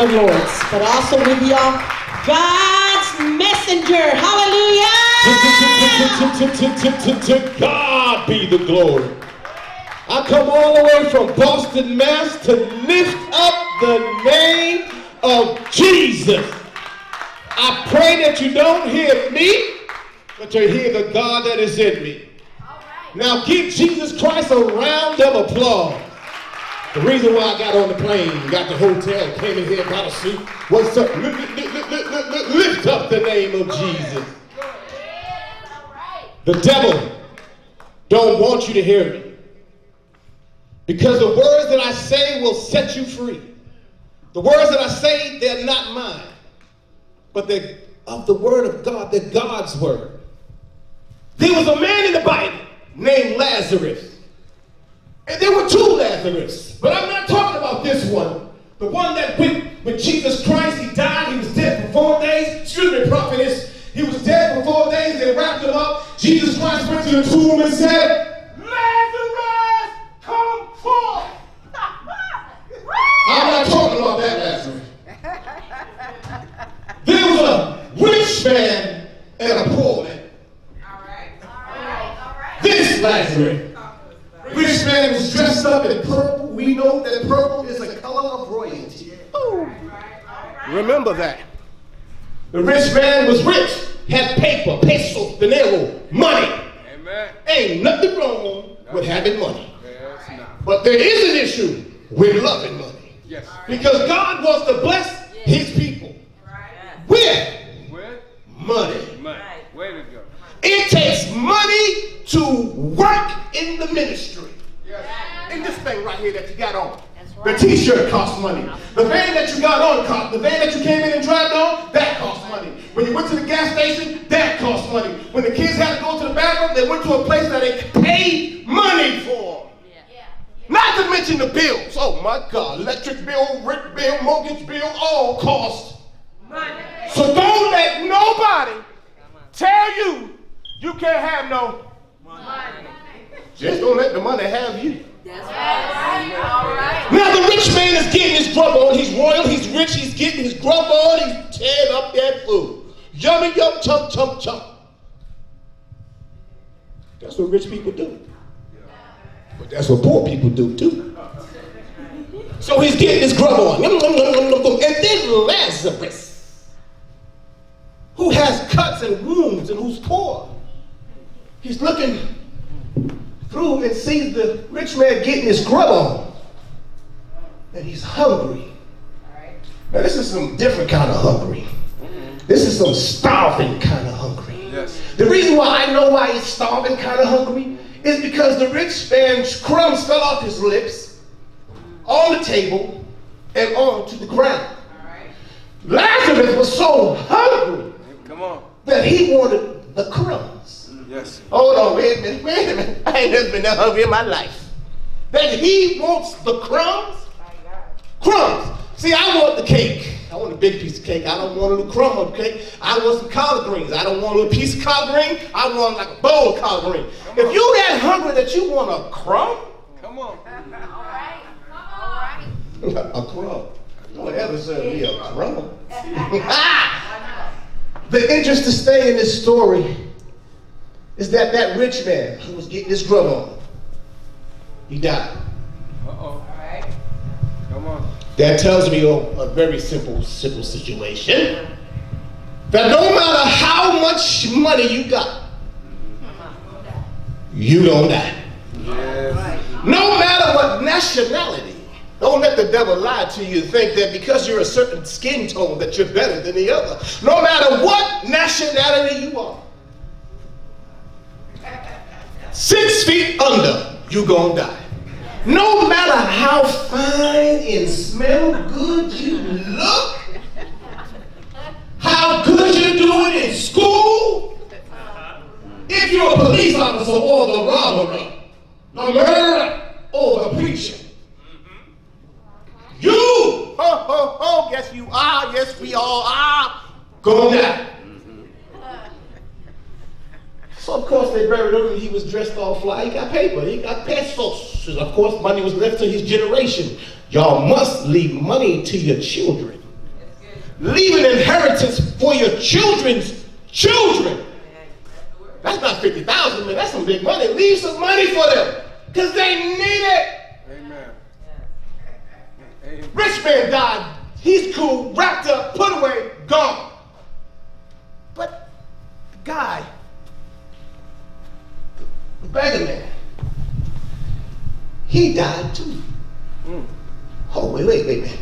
of Lords, but also with y'all, God's messenger. Hallelujah! God be the glory. I come all the way from Boston, Mass to lift up the name of Jesus. I pray that you don't hear me, but you hear the God that is in me. Now give Jesus Christ a round of applause. The reason why I got on the plane, got the hotel, came in here, got a suit, lift, lift, lift up the name of Jesus. The devil don't want you to hear me. Because the words that I say will set you free. The words that I say, they're not mine. But they're of the word of God, they're God's word. There was a man in the Bible named Lazarus. And there were two Lazarus. But I'm not talking about this one. The one that went with Jesus Christ, he died, he was dead for four days. Excuse me, prophetess. He was dead for four days, they wrapped him up. Jesus Christ went to the tomb and said, Lazarus, come forth. I'm not talking about that Lazarus. There was a rich man and a poor man. This Lazarus. Rich man was dressed up in purple. We know that purple is a color of royalty. Remember that. The rich man was rich, had paper, pesos, dinero, money. Amen. Ain't nothing wrong with having money. Yes, not. But there is an issue with loving money. Yes. Because God wants to bless his people with With money. money. Way to go. It takes money to work in the ministry. In this thing right here that you got on. The t-shirt costs money. The van that you got on cost. The van that you came in and drive on, that costs money. When you went to the gas station, that costs money. When the kids had to go to the bathroom, they went to a place that they paid money for. Not to mention the bills. Oh my God, electric bill, rent bill, mortgage bill, all cost. Money. So don't let nobody tell you you can't have no money. Just don't let the money have you. Now the rich man is getting his grub on. He's royal, he's rich, he's getting his grub on, he's tearing up that food. Yummy, yum, chum, chum, chum. That's what rich people do. But that's what poor people do too. So he's getting his grub on. And then Lazarus, who has cuts and wounds and who's poor, he's looking through and sees the rich man getting his grub on. And he's hungry. Now this is some different kind of hungry. Mm-hmm. This is some starving kind of hungry. Yes. The reason why I know why he's starving kind of hungry is because the rich man's crumbs fell off his lips, on the table, and onto the ground. Lazarus was so hungry Come on. that he wanted the crumbs. Yes. Hold on, wait a minute, wait a minute. I ain't never been that hungry in my life. That he wants the crumbs? Crumbs. See, I want the cake. I want a big piece of cake. I don't want a little crumb of cake. I want some collard greens. I don't want a little piece of collard green. I want like a bowl of collard green. If you that hungry that you want a crumb, Come on. a crumb. Don't ever serve me a crumb. the interest to stay in this story is that that rich man who was getting his grub on, he died. Uh-oh. Alright. Come on. That tells me a, a very simple, simple situation. That no matter how much money you got, you don't die. Yes. No matter what nationality. Don't let the devil lie to you think that because you're a certain skin tone that you're better than the other. No matter what nationality you are. Six feet under, you gonna die. No matter how fine and smell good you look, how good you do it in school, if you're a police officer or the robber, the murderer or the preacher, you, ho, ho, ho, yes you are, yes we all are, gonna die. So of course they buried him and he was dressed all fly. He got paper, he got pesos. Of course money was left to his generation. Y'all must leave money to your children. leave an inheritance for your children's children. That's not 50,000, man. That's some big money. Leave some money for them because they need it. Amen. Rich man died. He's cool, wrapped up, put away, gone. But the guy, beggar man, he died too. Mm. Oh, wait, wait, wait, wait.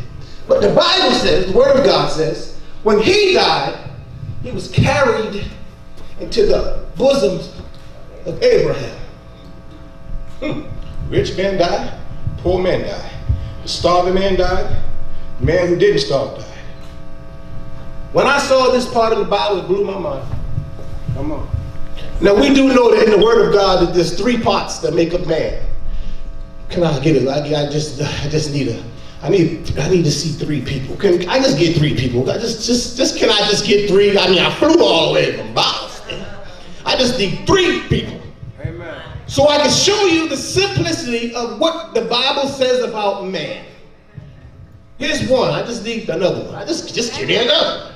But the Bible says, the Word of God says, when he died, he was carried into the bosoms of Abraham. Hmm. Rich man died, poor man died. The starving man died, the man who didn't starve died. When I saw this part of the Bible, it blew my mind. Come on. Now we do know that in the Word of God that there's three parts that make up man. Can I get it? I, I just, I just need a, I need, I need to see three people. Can I just get three people? I just, just, just can I just get three? I mean, I flew all the way from Boston. I just need three people. Amen. So I can show you the simplicity of what the Bible says about man. Here's one. I just need another one. I just just give me another.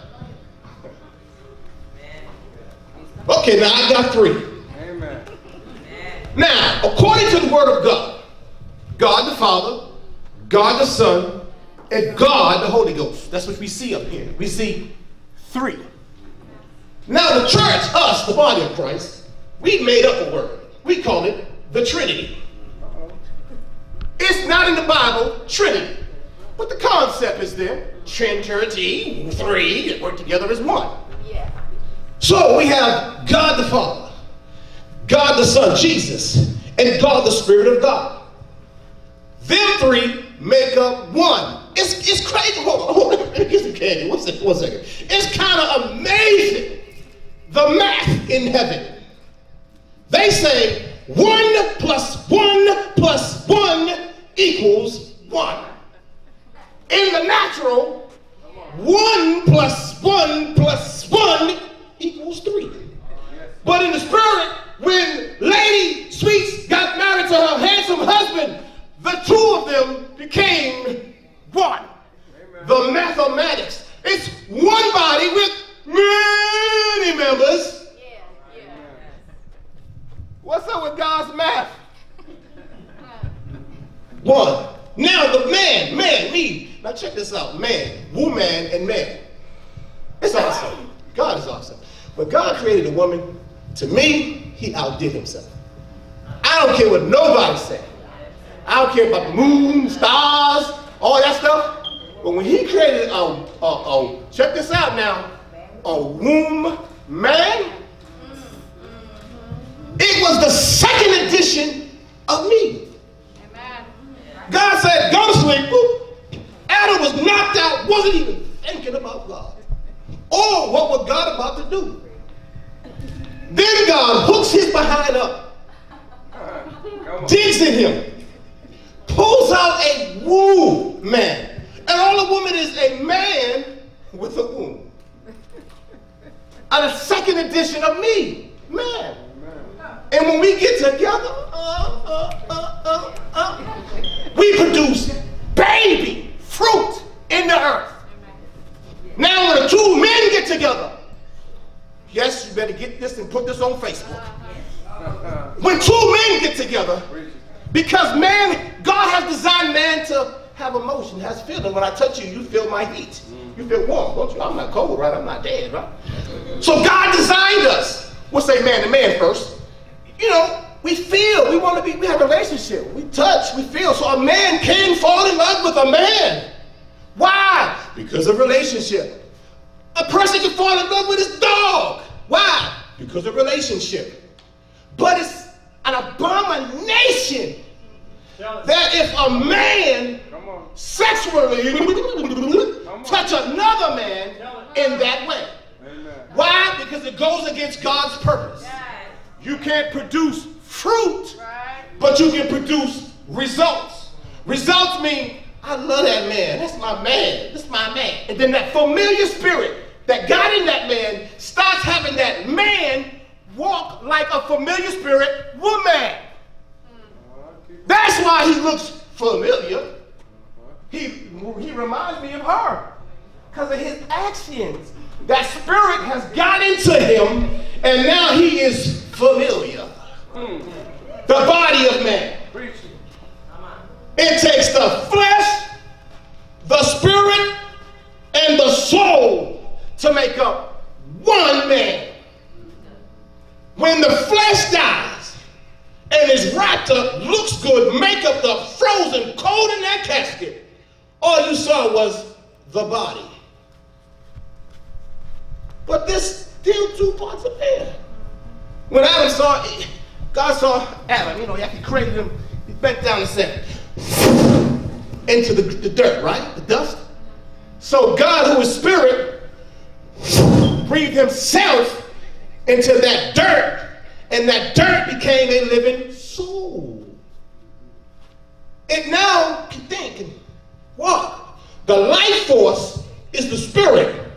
Okay, now I got three. Amen. Now, according to the Word of God, God the Father, God the Son, and God the Holy Ghost. That's what we see up here. We see three. Now, the church, us, the body of Christ, we made up a word. We call it the Trinity. It's not in the Bible, Trinity. But the concept is there. Trinity, three, that work together as one. Yeah. So we have God the Father, God the Son, Jesus, and God the Spirit of God. Them three make up one. It's, it's crazy. Hold on, hold on. Get some candy. One second, one second. It's kind of amazing the math in heaven. They say one plus one plus one equals one. In the natural, one plus one plus one equals three. But in the spirit, when Lady Sweets got married to her handsome husband, the two of them became one. The mathematics. It's one body with many members. Yeah. Yeah. What's up with God's math? One. Now the man, man, me. Now check this out. Man, woman, and man. It's awesome. God is awesome. When God created a woman, to me, he outdid himself. I don't care what nobody said. I don't care about the moon, stars, all that stuff. But when he created a, a, a check this out now, a womb man, it was the second edition of me. God said, go to sleep. Boop. Adam was knocked out, wasn't even thinking about God. Or what was God about to do? Then God hooks his behind up, digs in him, my heat. You feel warm, don't you? I'm not cold, right? I'm not dead, right? So God designed us. We'll say man to man first. You know, we feel, we want to be, we have a relationship. We touch, we feel. So a man can fall in love with a man. Why? Because of relationship. A person can fall in love with his dog. Why? Because of relationship. But it's an abomination that if a man. Sexually touch another man in that way. Amen. Why? Because it goes against God's purpose. Yes. You can't produce fruit, Right. but you can produce results. Results mean, I love that man. That's my man. That's my man. And then that familiar spirit that got in that man starts having that man walk like a familiar spirit woman. That's why he looks familiar. He, he reminds me of her. Because of his actions. That spirit has got into him, and now he is familiar. The body of man. It. Takes the flesh, the spirit, and the soul to make up one man. When the flesh dies and is wrapped up, looks good, makeup up, the frozen, cold in that casket, all you saw was the body. But there's still two parts of man. When Adam saw, God saw Adam, you know, he created him, he bent down and said, into the, the dirt, right? The dust. So God, who is spirit, breathed himself into that dirt, and that dirt became a living soul. It now can think walk. The life force is the spirit.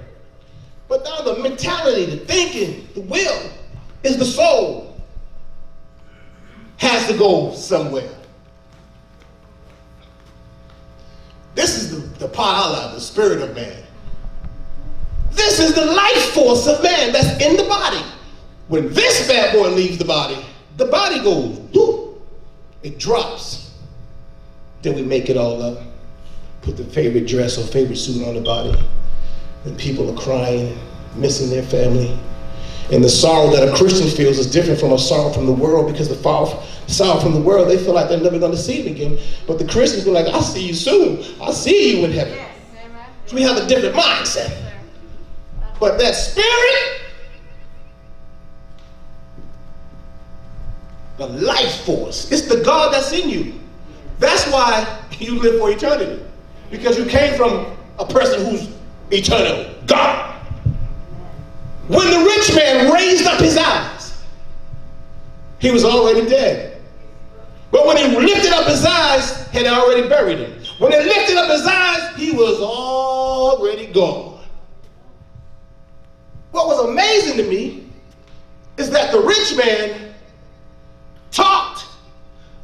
But now the mentality, the thinking, the will is the soul. Has to go somewhere. This is the, the part I love, the spirit of man. This is the life force of man that's in the body. When this bad boy leaves the body, the body goes, it drops. Then we make it all up, put the favorite dress or favorite suit on the body, and people are crying, missing their family. And the sorrow that a Christian feels is different from a sorrow from the world because the sorrow, from the world, they feel like they're never going to see him again. But the Christians feel like, I'll see you soon. I'll see you in heaven. So we have a different mindset. But that spirit, the life force, it's the God that's in you. That's why you live for eternity. Because you came from a person who's eternal, God. When the rich man raised up his eyes, he was already dead. But when he lifted up his eyes, he had already buried him. When he lifted up his eyes, he was already gone. What was amazing to me is that the rich man talked.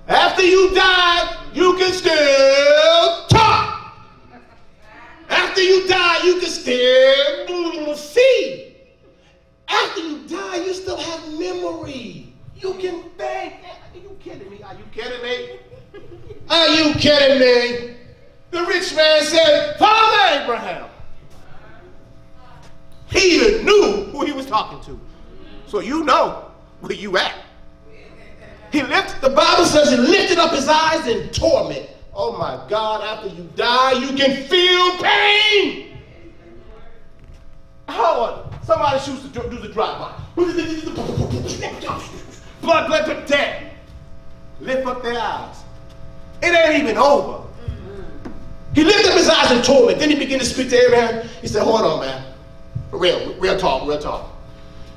After you died, you can still talk. After you die, you can still see. After you die, you still have memory. You can think. Are you kidding me? Are you kidding me? Are you kidding me? The rich man said, Father Abraham. He even knew who he was talking to. So you know where you at. He lifted, the Bible says he lifted up his eyes in torment. Oh my God, after you die, you can feel pain. How somebody shoots the, do the drive by. Blood, blood, blood, dead. Lift up their eyes. It ain't even over. He lifted up his eyes in torment. Then he began to speak to Abraham. He said, Hold on, man. Real, real talk, real talk.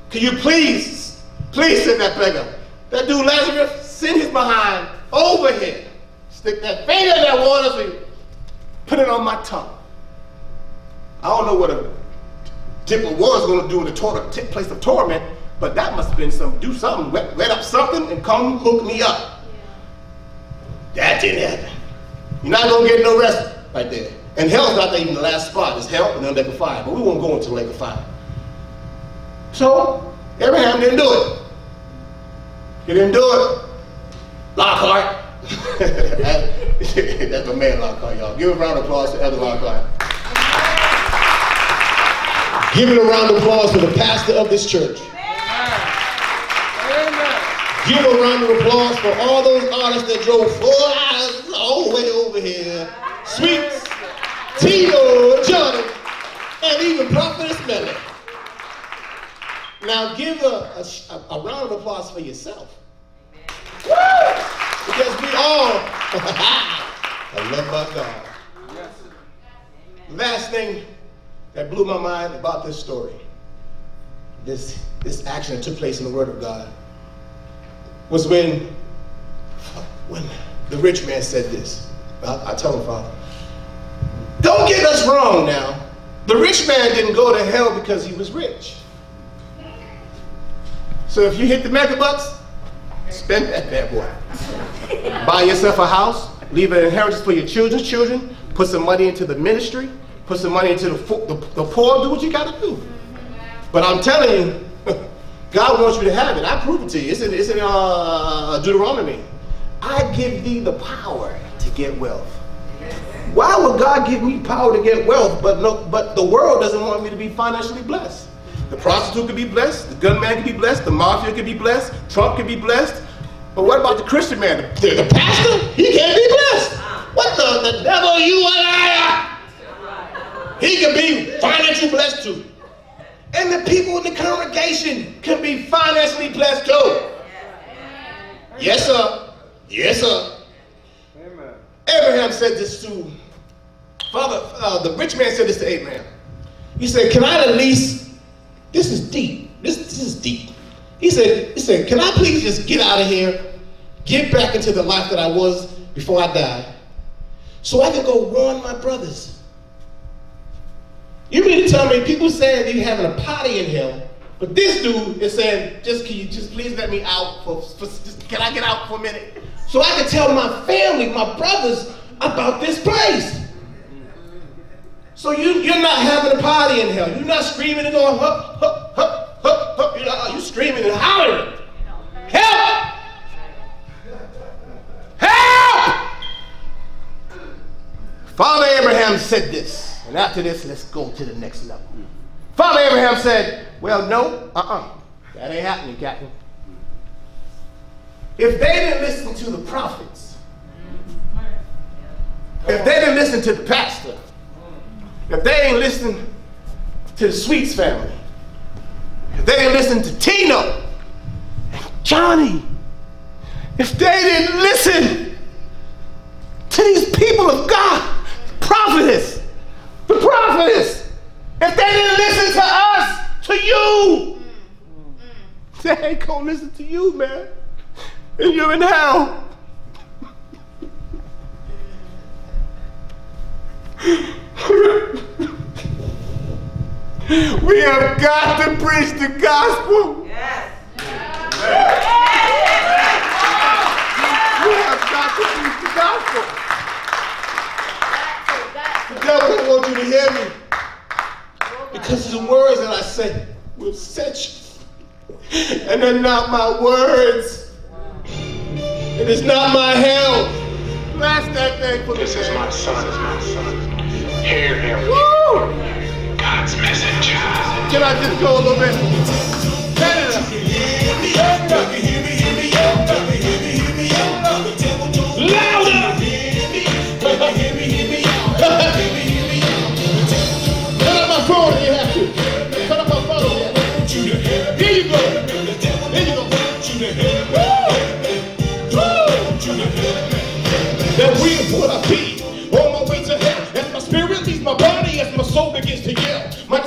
Can you please, please send that beggar, that dude Lazarus, send his behind over here. Stick that finger in that water so you put it on my tongue. I don't know what a dipper was going to do in the tor- place of torment, but that must have been some, do something, wet, wet up something and come hook me up. Yeah. That didn't happen. You're not going to get no rest right there. And hell's not even the last spot. It's hell and then lake of fire. But we won't go into the lake of fire. So, Abraham didn't do it. He didn't do it. Lockhart. That's my man Lockhart, y'all. Give a round of applause to Elder Lockhart. Give it a round of applause for the pastor of this church. Give a round of applause for all those artists that drove four hours all the way over here. Sweets, Tito, Johnny, and even Prophetess Melly. Now give a, a, a round of applause for yourself. Woo! Because we all I love my God. Last thing that blew my mind about this story, this, this action that took place in the Word of God, was when, when the rich man said this. I, I tell him, Father, don't get us wrong now. The rich man didn't go to hell because he was rich. So if you hit the megabucks, spend that bad boy. Buy yourself a house, leave an inheritance for your children's children, put some money into the ministry, put some money into the, the, the poor, do what you gotta do. But I'm telling you, God wants you to have it. I prove it to you. It's in, it's in uh, Deuteronomy. I give thee the power to get wealth. Why would God give me power to get wealth, but no, but the world doesn't want me to be financially blessed? The prostitute could be blessed, the gunman could be blessed, the mafia could be blessed, Trump could be blessed. But what about the Christian man? The, the pastor? He can't be blessed. What the, the devil, you a liar? He can be financially blessed too. And the people in the congregation can be financially blessed too. Yes, sir. Yes, sir. Amen. Abraham said this to Father, uh, the rich man said this to Abraham. He said, Can I at least, this is deep. This, this is deep. He said, he said, Can I please just get out of here, get back into the life that I was before I died, so I can go warn my brothers? You mean to tell me people saying they're having a party in hell, but this dude is saying, just can you just please let me out for, for just, can I get out for a minute? So I can tell my family, my brothers, about this place. So you, you're not having a party in hell. You're not screaming and going, hup, hup, hup, hup, hup. You're, not, you're screaming and hollering. Help! Help! Father Abraham said this. And after this, let's go to the next level. Father Abraham said, Well, no, uh uh That ain't happening, Captain. If they didn't listen to the prophets, if they didn't listen to the pastor, if they ain't listen to the Sweets family, if they didn't listen to Tino, and Johnny, if they didn't listen to these people of God, the prophetess, the prophetess, if they didn't listen to us, to you, they ain't gonna listen to you, man. And you're in hell. We have got to preach the gospel. Yes. We have got to preach the gospel. The devil don't want you to hear me. Because the words that I say will set you. And they're not my words. It is not my hell. Blast that thing for This is my son. This is my son. Hear him. Woo! God's messenger. Can I just go a little bit? Turn it up. Turn it up. Louder! Turn up my phone if you have to. Turn up my phone if you have to. Here you go. Here you go. Woo! Woo! That we would I be soul begins to yell. My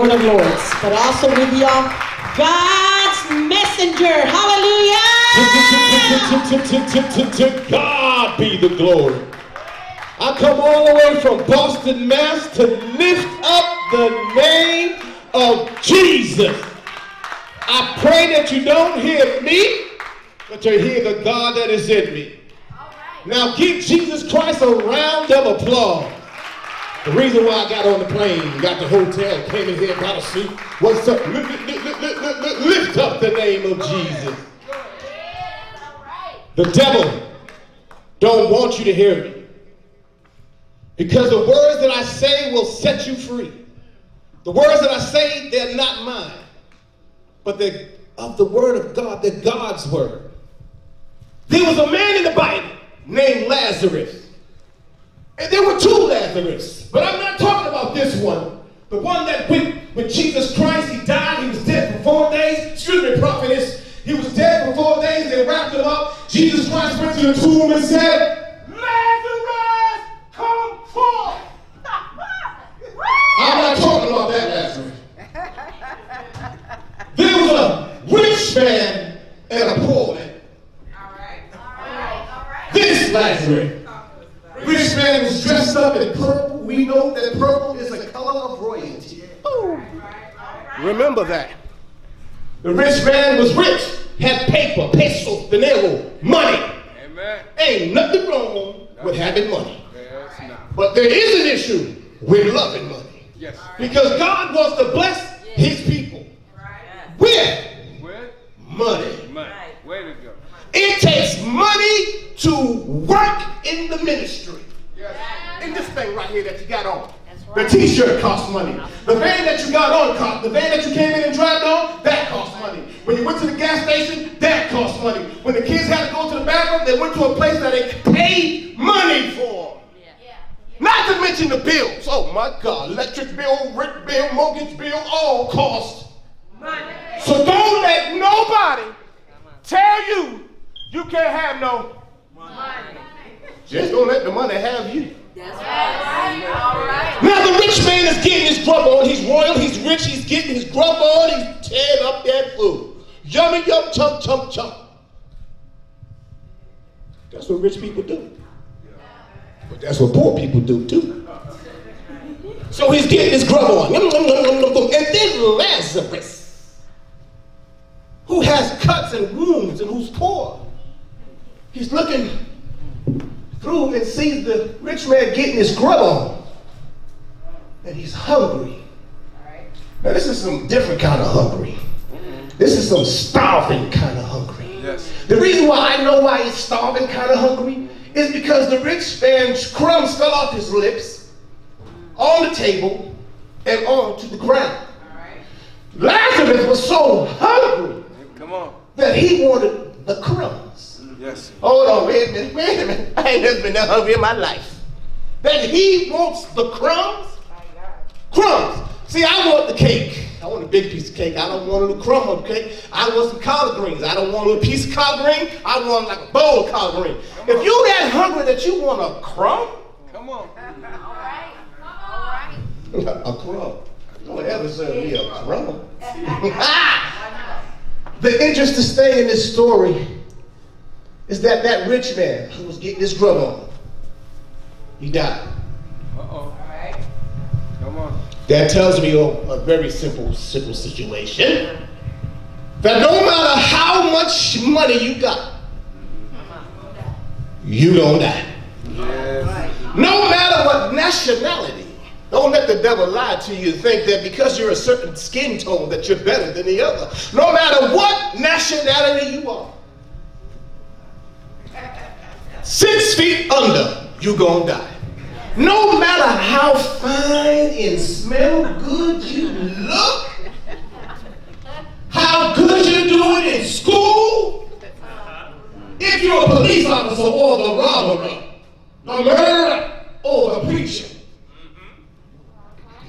Lord of Lords, but also with y'all, God's messenger. Hallelujah. God be the glory. I come all the way from Boston, Mass to lift up the name of Jesus. I pray that you don't hear me, but you hear the God that is in me. Now give Jesus Christ a round of applause. The reason why I got on the plane, got the hotel, came in here, got a li- li- li- lift up the name of Jesus. The devil don't want you to hear me. Because the words that I say will set you free. The words that I say, they're not mine, but they're of the word of God, they're God's word. There was a man in the Bible named Lazarus. And there were two Lazarus, but I'm not talking about this one. The one that went with Jesus Christ, he died, he was dead for four days. Excuse me, prophetess. He was dead for four days, they wrapped him up. Jesus Christ went to the tomb and said, Lazarus, come forth. I'm not talking about that Lazarus. There was a rich man and a poor man. This Lazarus. Rich man was dressed up in purple. We know that purple is a color of royalty. Remember that. The rich man was rich, had paper, pesos, dinero, money. Amen. Ain't nothing wrong with having money. Yes, now. But there is an issue with loving money. Yes. Because God wants to bless his people with With money. money. Way to go. It takes money to work in the ministry. Yes. In this thing right here that you got on. The t-shirt costs money. The van that you got on cost. The van that you came in and drove on, that costs money. When you went to the gas station, that costs money. When the kids had to go to the bathroom, they went to a place that they paid money for. Not to mention the bills. Oh my God, electric bill, rent bill, mortgage bill, all cost. Money. So don't let nobody tell you you can't have no Just don't let the money have you. That's right. Now the rich man is getting his grub on. He's royal, he's rich, he's getting his grub on, he's tearing up that food. Yummy, yum, chump, chump, chump. That's what rich people do. But that's what poor people do too. So he's getting his grub on. And then Lazarus, who has cuts and wounds and who's poor, he's looking through and sees the rich man getting his grub on. And he's hungry. Now, this is some different kind of hungry. Mm-hmm. This is some starving kind of hungry. Yes. The reason why I know why he's starving kind of hungry is because the rich man's crumbs fell off his lips, on the table, and onto the ground. Lazarus was so hungry Come on. that he wanted the crumbs. Yes. Hold on, wait a minute, wait a minute. I ain't never been that hungry in my life. That he wants the crumbs? Crumbs. See, I want the cake. I want a big piece of cake. I don't want a little crumb of cake. I want some collard greens. I don't want a little piece of collard green. I want like a bowl of collard green. If you that hungry that you want a crumb, Come on. All right. A crumb. Don't ever serve me a crumb. the interest to stay in this story is that that rich man who was getting his grub on, he died. Uh-oh. Alright. Come on. That tells me a, a very simple, simple situation. That no matter how much money you got, you don't die. Yes. No matter what nationality. Don't let the devil lie to you and think that because you're a certain skin tone that you're better than the other. No matter what nationality you are. Six feet under, you gonna die. No matter how fine and smell good you look, how good you're doing in school, if you're a police officer or the robber, the murderer or the preacher,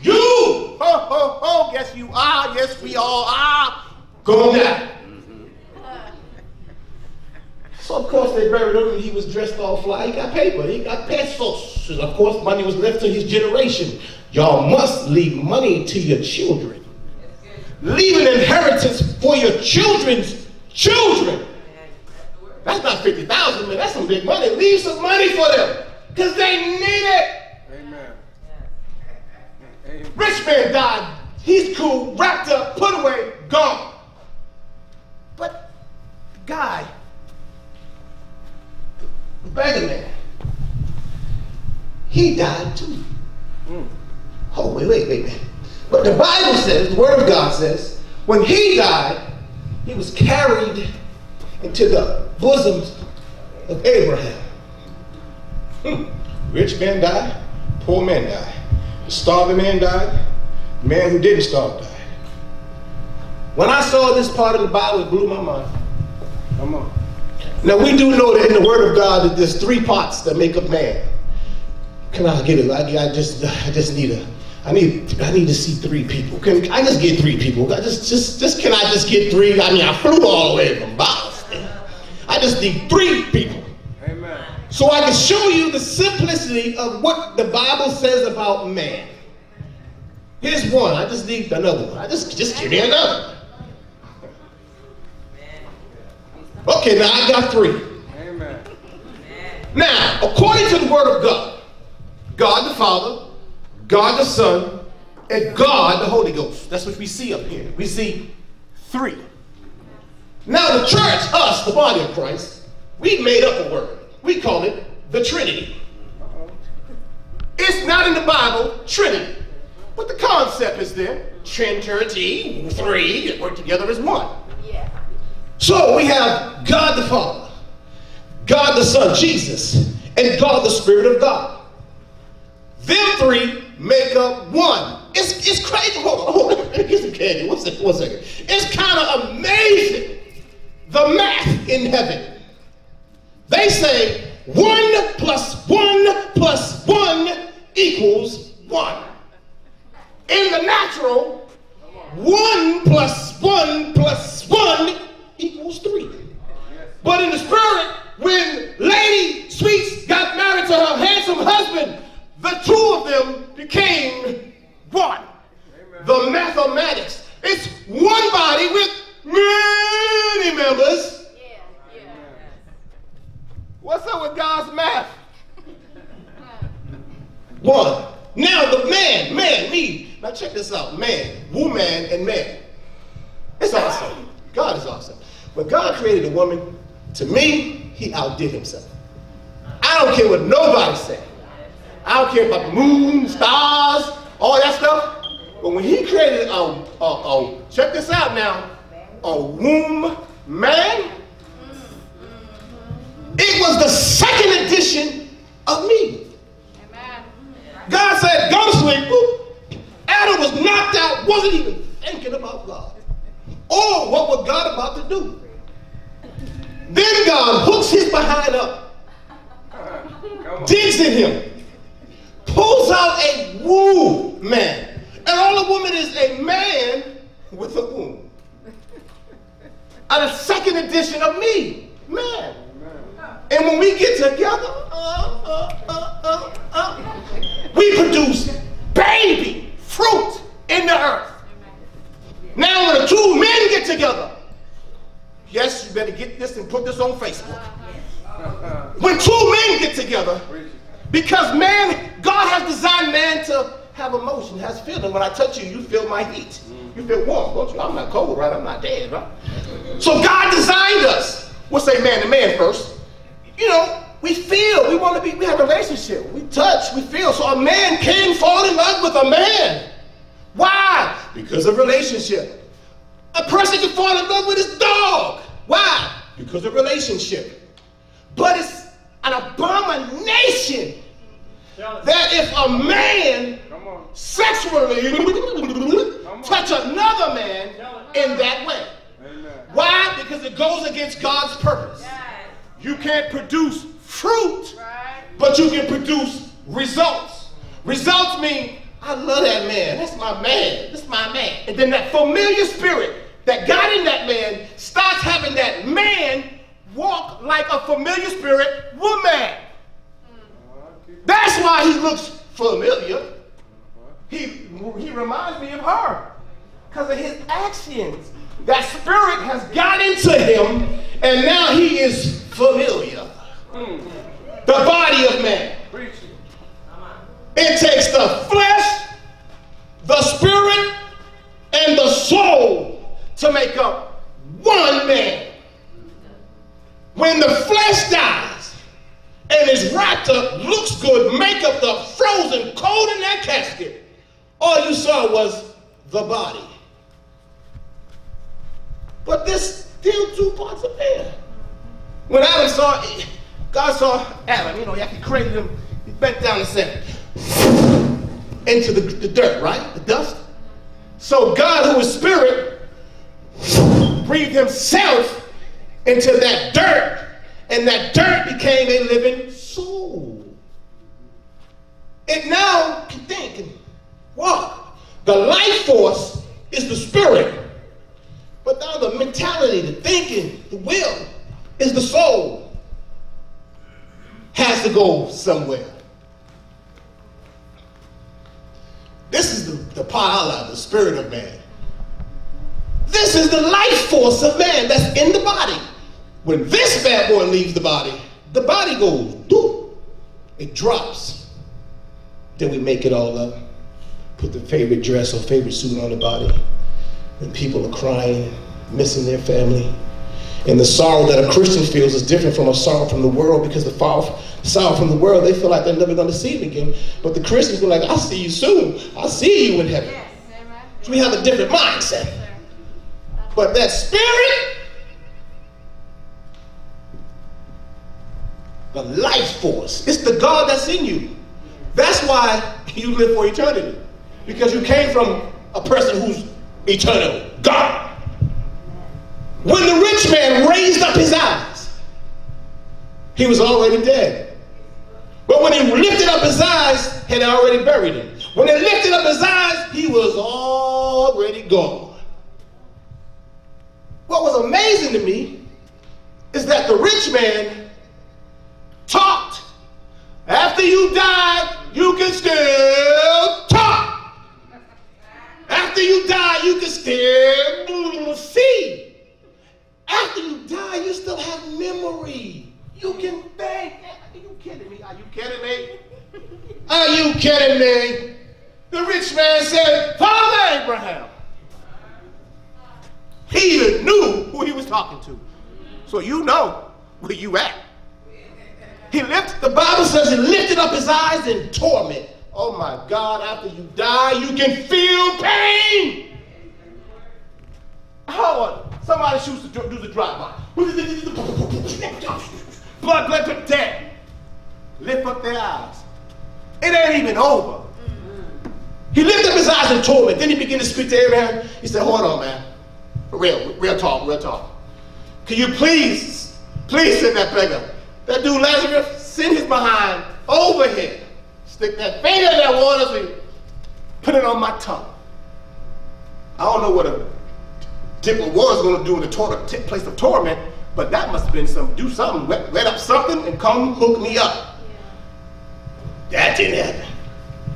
you, oh, oh, oh, yes you are, yes we all are, gonna die. So of course they buried him and he was dressed all fly. He got paper, he got pesos. Of course money was left to his generation. Y'all must leave money to your children. Leave an inheritance for your children's children. That's not 50,000, man. That's some big money. Leave some money for them. Because they need it. Amen. Amen. Rich man died. He's cool, wrapped up, put away, gone. But the guy, beggar man, he died too. Oh, wait, wait, wait, wait. But the Bible says, the Word of God says, when he died, he was carried into the bosoms of Abraham. Hmm. Rich man died, poor man died. The starving man died, the man who didn't starve died. When I saw this part of the Bible, it blew my mind. Come on. Now we do know that in the Word of God that there's three parts that make up man. Can I get it? I, I just, I just need a, I need, I need to see three people. Can I just get three people? I just, just, just, can I just get three? I mean, I flew all the way from Boston. I just need three people. Amen. So I can show you the simplicity of what the Bible says about man. Here's one. I just need another one. I just, just give me another. Okay, now I got three. Amen. Now, according to the Word of God, God the Father, God the Son, and God the Holy Ghost. That's what we see up here. We see three. Now, the church, us, the body of Christ, we made up a word. We call it the Trinity. It's not in the Bible, Trinity. But the concept is there. Trinity, three, that work together as one. So we have God the Father, God the Son, Jesus, and God the Spirit of God. Them three make up one. It's, it's crazy. Hold on, hold on. Let me get some candy. One second, one second. It's kind of amazing the math in heaven. They say one plus one plus one equals one. In the natural, one plus one plus one equals three. But in the spirit, when Lady Sweets got married to her handsome husband, the two of them became one. The mathematics. It's one body with many members. What's up with God's math? One. Now the man, man, me. Now check this out. Man, woman, and man. It's awesome. God is awesome. When God created a woman, to me, he outdid himself. I don't care what nobody say. I don't care about the moon, stars, all that stuff. But when he created a, a, a check this out now, a womb man, it was the second edition of me. God said, go to sleep. Boop. Adam was knocked out, wasn't even thinking about God. Or what was God about to do? Then God hooks his behind up, digs in him, pulls out a womb man. And all a woman is a man with a womb. And a second edition of me, man. And when we get together, uh, uh, uh, uh, uh, we produce baby fruit in the earth. Now, when the two men get together, yes, you better get this and put this on Facebook. When two men get together, because man, God has designed man to have emotion, has feeling. When I touch you, you feel my heat. You feel warm, don't you? I'm not cold, right? I'm not dead, right? So God designed us. We'll say man to man first. You know, we feel, we want to be, we have a relationship. We touch, we feel. So a man can fall in love with a man. Why? Because of relationship. A person can fall in love with his dog. Why? Because of relationship. But it's an abomination that if a man sexually touch another man in that way. Why? Because it goes against God's purpose. You can't produce fruit, but you can produce results. Results mean, I love that man. That's my man. That's my man. And then that familiar spirit that got in that man starts having that man walk like a familiar spirit woman. That's why he looks familiar. He, he reminds me of her because of his actions. That spirit has got into him, and now he is familiar. The body of man. It takes the flesh, the spirit, and the soul to make up one man. When the flesh dies and is wrapped up, looks good, makeup up, the frozen, cold in that casket, all you saw was the body. But there's still two parts of man. When Adam saw, God saw Adam, you know, he created him, he bent down and said, into the, the dirt, right? The dust. So God, who is spirit, breathed himself into that dirt, and that dirt became a living soul. It now can think and walk. The life force is the spirit. But now the mentality, the thinking, the will is the soul. Has to go somewhere. This is the, the love, the spirit of man. This is the life force of man that's in the body. When this bad boy leaves the body, the body goes, doo, it drops. Then we make it all up, put the favorite dress or favorite suit on the body, and people are crying, missing their family. And the sorrow that a Christian feels is different from a sorrow from the world because the sorrow from the world, they feel like they're never going to see him again. But the Christians were like, I'll see you soon. I'll see you in heaven. So we have a different mindset. But that spirit, the life force, it's the God that's in you. That's why you live for eternity. Because you came from a person who's eternal, God. When the rich man raised up his eyes, he was already dead. But when he lifted up his eyes, had already buried him. When he lifted up his eyes, he was already gone. What was amazing to me is that the rich man talked. After you died, you can still talk. After you die, you can still see. After you die, you still have memory. You can think. Are you kidding me? Are you kidding me? Are you kidding me? The rich man said, Father Abraham. He knew who he was talking to. So you know where you at. He lifted, the Bible says he lifted up his eyes in torment. Oh my God, after you die, you can feel pain. How on? Somebody shoots the, do the drive-by. Blood, blood, blood, dead. Lift up their eyes. It ain't even over. He lifted up his eyes in torment. Then he began to speak to Abraham. He said, hold on, man. Real, real talk, real talk. Can you please, please send that beggar, that dude Lazarus, send his behind over here. Stick that finger in that water so put it on my tongue. I don't know what a dipper was going to do in the tor- place of torment, but that must have been some, do something, wet, wet up something and come hook me up. Yeah. That didn't happen.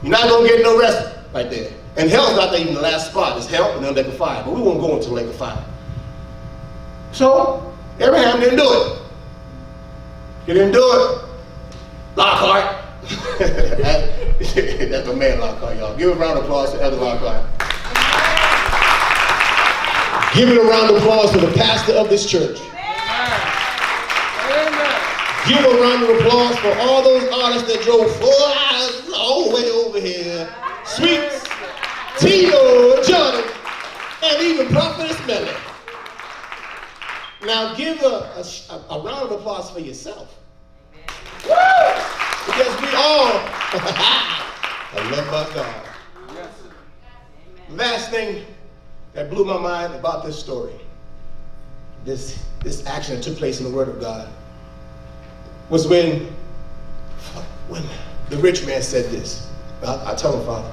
You're not going to get no rest right there. And hell's not even the last spot. It's hell and then lake of fire. But we won't go into the lake of fire. So, Abraham didn't do it. He didn't do it. Lockhart. That's my man Lockhart, y'all. Give a round of applause to Elder Lockhart. Give it a round of applause to the pastor of this church. Give a round of applause for all those artists that drove four hours all the way over here. Sweets, Tino, Johnny, and even Prophetess Melly. Now give a, a, a round of applause for yourself. Woo! Because we all are loved by God. Last thing that blew my mind about this story, this, this action that took place in the Word of God, was when, when the rich man said this. I, I tell him, Father,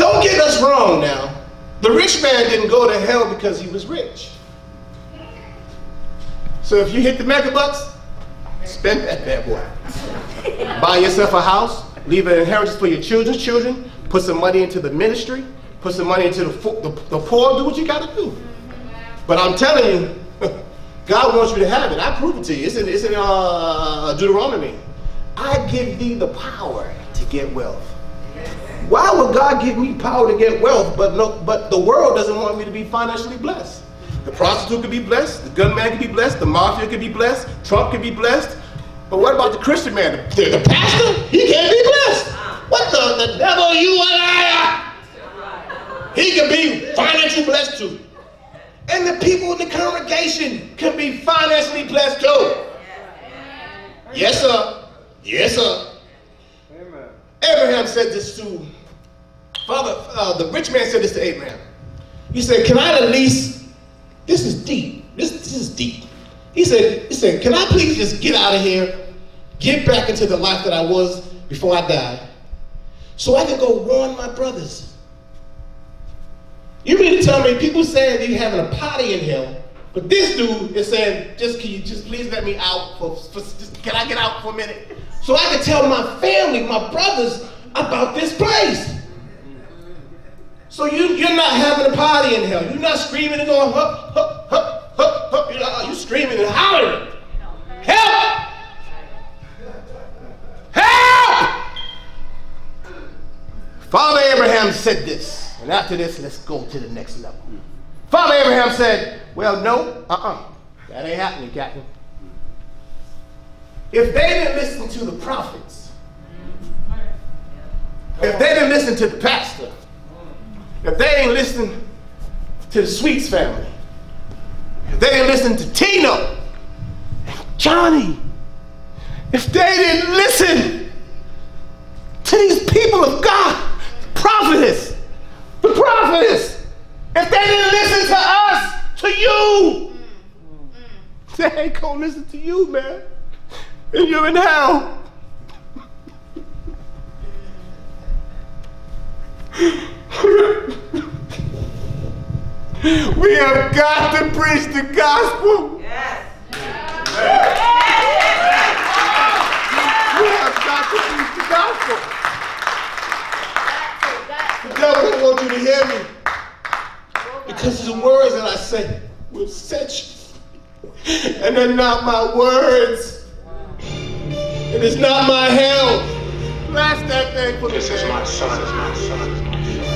don't get us wrong now. The rich man didn't go to hell because he was rich. So if you hit the mega bucks, spend that bad boy. Buy yourself a house, leave an inheritance for your children's children, put some money into the ministry, put some money into the, the, the poor, do what you got to do. But I'm telling you, God wants you to have it. I prove it to you. It's in, it's in uh, Deuteronomy. I give thee the power to get wealth. Why would God give me power to get wealth, but no, but the world doesn't want me to be financially blessed? The prostitute could be blessed, the gunman could be blessed, the mafia could be blessed, Trump could be blessed. But what about the Christian man? The, the pastor? He can't be blessed. What the, the devil, you a liar? He can be financially blessed too. And the people in the congregation can be financially blessed too. Yes, sir. Yes, sir. Amen. Abraham said this to Father, uh, the rich man said this to Abraham. He said, Can I at least, this is deep. This, this is deep. He said, he said, Can I please just get out of here, get back into the life that I was before I died, so I can go warn my brothers? You mean to tell me people saying they're having a party in hell, but this dude is saying, just can you just please let me out for, for just, can I get out for a minute? So I can tell my family, my brothers, about this place. So you, you're not having a party in hell. You're not screaming and going, hup, hup, hup, hup, hup. You're, not- you're screaming and hollering. Help! Help! Father Abraham said this. And after this, let's go to the next level. Father Abraham said, Well, no, uh uh That ain't happening, Captain. If they didn't listen to the prophets, if they didn't listen to the pastor, if they ain't listen to the Sweets family, if they didn't listen to Tino, Johnny, if they didn't listen to these people of God, the prophetess, the prophetess, if they didn't listen to us, to you, they ain't gonna listen to you, man. And you're in hell. We have got to preach the gospel. Yes. We have got to preach the gospel. The devil don't want you to hear me. Because the words that I say will set you. And they're not my words. It is not my hell. Blast that thing for me. This is my son, is my son.